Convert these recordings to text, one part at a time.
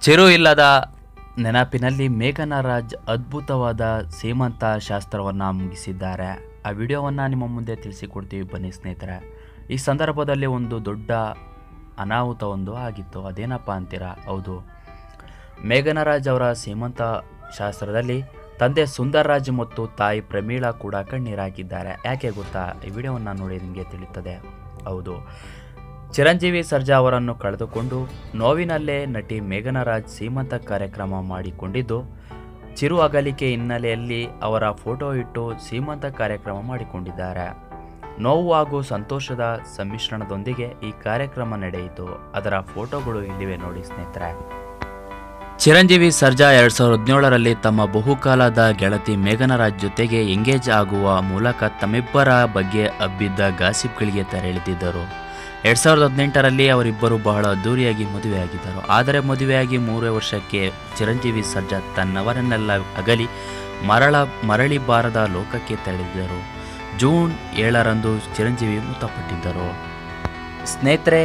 ಚಿರು ಇಲ್ಲದ ನೆನಪಿನಲ್ಲಿ ಮೇಘನಾ ರಾಜ್ ಅದ್ಭುತವಾದ ಸೀಮಂತ ಶಾಸ್ತ್ರವನ್ನು ಮುಗಿಸಿದ್ದಾರೆ. ಆ ವಿಡಿಯೋವನ್ನು ನಿಮ್ಮ ಮುಂದೆ ತಿಳಿಸಿಕೊಡ್ತೀವಿ ಬನ್ನಿ ಸ್ನೇಹಿತರೆ. ಈ ಸಂದರ್ಭದಲ್ಲಿ ಒಂದು ದೊಡ್ಡ ಅನಾಹುತ ಒಂದು ಆಗಿತ್ತು. ಅದೇನಪ್ಪ ಅಂತೀರಾ? ಹೌದು. ಮೇಘನಾ ರಾಜ್ ಅವರ ಸೀಮಂತ ಶಾಸ್ತ್ರದಲ್ಲಿ ತಂದೆ ಸುಂದರ್ ರಾಜ್ ಮತ್ತು ತಾಯಿ ಪ್ರಮೀಳಾ ಕೂಡ ಕಣ್ಣೀರಾಗಿದ್ದಾರೆ. ಯಾಕೆ ಗೊತ್ತಾ? ಈ ವಿಡಿಯೋವನ್ನು ನೋಡಿ ನಿಮಗೆ ತಿಳಿಯುತ್ತದೆ. ಹೌದು. ಚಿರಂಜೀವಿ ಸರ್ಜಾ ಅವರನ್ನು ಕಳೆದುಕೊಂಡು ನೋವಿನಲ್ಲೇ ನಟಿ ಮೇಘನರಾಜ್ ಸೀಮಂತ ಕಾರ್ಯಕ್ರಮ ಮಾಡಿಕೊಂಡಿದ್ದು, ಚಿರು ಅಗಲಿಕೆ ಹಿನ್ನೆಲೆಯಲ್ಲಿ ಅವರ ಫೋಟೋ ಇಟ್ಟು ಸೀಮಂತ ಕಾರ್ಯಕ್ರಮ ಮಾಡಿಕೊಂಡಿದ್ದಾರೆ. ನೋವು ಹಾಗೂ ಸಂತೋಷದ ಸಮ್ಮಿಶ್ರಣದೊಂದಿಗೆ ಈ ಕಾರ್ಯಕ್ರಮ ನಡೆಯಿತು. ಅದರ ಫೋಟೋಗಳು ಇಲ್ಲಿವೆ ನೋಡಿ ಸ್ನೇಹಿತರೆ. ಚಿರಂಜೀವಿ ಸರ್ಜಾ ಎರಡ್ ಸಾವಿರದ ಹದಿನೇಳರಲ್ಲಿ ತಮ್ಮ ಬಹುಕಾಲದ ಗೆಳತಿ ಮೇಘನರಾಜ್ ಜೊತೆಗೆ ಎಂಗೇಜ್ ಆಗುವ ಮೂಲಕ ತಮ್ಮಿಬ್ಬರ ಬಗ್ಗೆ ಹಬ್ಬಿದ್ದ ಗಾಸಿಪ್ಗಳಿಗೆ ತೆರೆಳಿದಿದ್ದರು ಎರಡ್ ಸಾವಿರದ ಹದಿನೆಂಟರಲ್ಲಿ ಅವರಿಬ್ಬರು ಬಹಳ ಅದ್ದೂರಿಯಾಗಿ ಮದುವೆಯಾಗಿದ್ದರು. ಆದರೆ ಮದುವೆಯಾಗಿ ಮೂರೇ ವರ್ಷಕ್ಕೆ ಚಿರಂಜೀವಿ ಸರ್ಜಾ ತನ್ನವರನ್ನೆಲ್ಲ ಅಗಲಿ ಮರಳ ಮರಳಿ ಬಾರದ ಲೋಕಕ್ಕೆ ತೆರಳಿದ್ದರು. ಜೂನ್ ಏಳರಂದು ಚಿರಂಜೀವಿ ಮೃತಪಟ್ಟಿದ್ದರು. ಸ್ನೇಹಿತರೆ,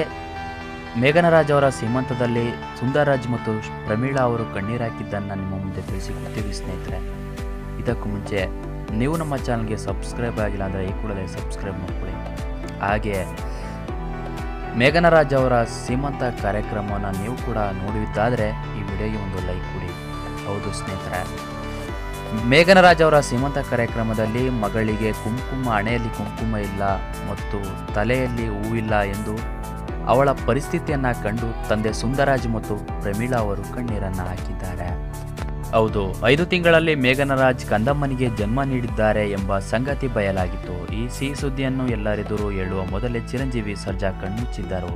ಮೇಘನರಾಜ್ ಅವರ ಸೀಮಂತದಲ್ಲಿ ಸುಂದರರಾಜ್ ಮತ್ತು ಪ್ರಮೀಳಾ ಅವರು ಕಣ್ಣೀರಾಕಿದ್ದನ್ನು ನಿಮ್ಮ ಮುಂದೆ ತಿಳಿಸಿಕೊಡ್ತೀವಿ ಸ್ನೇಹಿತರೆ. ಇದಕ್ಕೂ ಮುಂಚೆ ನೀವು ನಮ್ಮ ಚಾನಲ್ಗೆ ಸಬ್ಸ್ಕ್ರೈಬ್ ಆಗಿಲ್ಲ ಅಂದರೆ ಈ ಕೂಡಲೇ ಸಬ್ಸ್ಕ್ರೈಬ್ ಮಾಡ್ಕೊಳ್ಳಿ. ಹಾಗೆ ಮೇಘನರಾಜ್ ಅವರ ಸೀಮಂತ ಕಾರ್ಯಕ್ರಮವನ್ನು ನೀವು ಕೂಡ ನೋಡಿದ್ದಾದರೆ ಈ ವಿಡಿಯೋಗೆ ಒಂದು ಲೈಕ್ ಕೊಡಿ. ಹೌದು ಸ್ನೇಹಿತರೆ. ಮೇಘನರಾಜ್ ಅವರ ಸೀಮಂತ ಕಾರ್ಯಕ್ರಮದಲ್ಲಿ ಮಗಳಿಗೆ ಕುಂಕುಮ, ಹಣೆಯಲ್ಲಿ ಕುಂಕುಮ ಇಲ್ಲ ಮತ್ತು ತಲೆಯಲ್ಲಿ ಹೂವಿಲ್ಲ ಎಂದು ಅವಳ ಪರಿಸ್ಥಿತಿಯನ್ನು ಕಂಡು ತಂದೆ ಸುಂದರಾಜ್ ಮತ್ತು ಪ್ರಮೀಳಾ ಅವರು ಕಣ್ಣೀರನ್ನು ಹಾಕಿದ್ದಾರೆ. ಹೌದು, ಐದು ತಿಂಗಳಲ್ಲಿ ಮೇಘನರಾಜ್ ಕಂದಮ್ಮನಿಗೆ ಜನ್ಮ ನೀಡಿದ್ದಾರೆ ಎಂಬ ಸಂಗತಿ ಬಯಲಾಗಿತ್ತು. ಈ ಸಿಹಿ ಸುದ್ದಿಯನ್ನು ಎಲ್ಲರೆದುರು ಹೇಳುವ ಮೊದಲೇ ಚಿರಂಜೀವಿ ಸರ್ಜಾ ಕಣ್ಮುಚ್ಚಿದ್ದರು.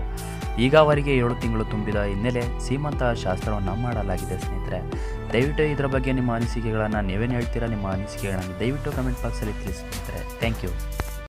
ಈಗ ಅವರಿಗೆ ಏಳು ತಿಂಗಳು ತುಂಬಿದ ಹಿನ್ನೆಲೆ ಸೀಮಂತ ಶಾಸ್ತ್ರವನ್ನು ಮಾಡಲಾಗಿದೆ ಸ್ನೇಹಿತರೆ. ದಯವಿಟ್ಟು ಇದರ ಬಗ್ಗೆ ನಿಮ್ಮ ಅನಿಸಿಕೆಗಳನ್ನು ನೀವೇನು ಹೇಳ್ತೀರಾ? ನಿಮ್ಮ ಅನಿಸಿಕೆಗಳನ್ನು ದಯವಿಟ್ಟು ಕಮೆಂಟ್ ಬಾಕ್ಸಲ್ಲಿ ಸ್ನೇಹಿತರೆ. Thank you